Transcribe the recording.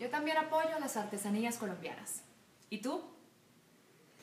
Yo también apoyo a las artesanías colombianas. ¿Y tú?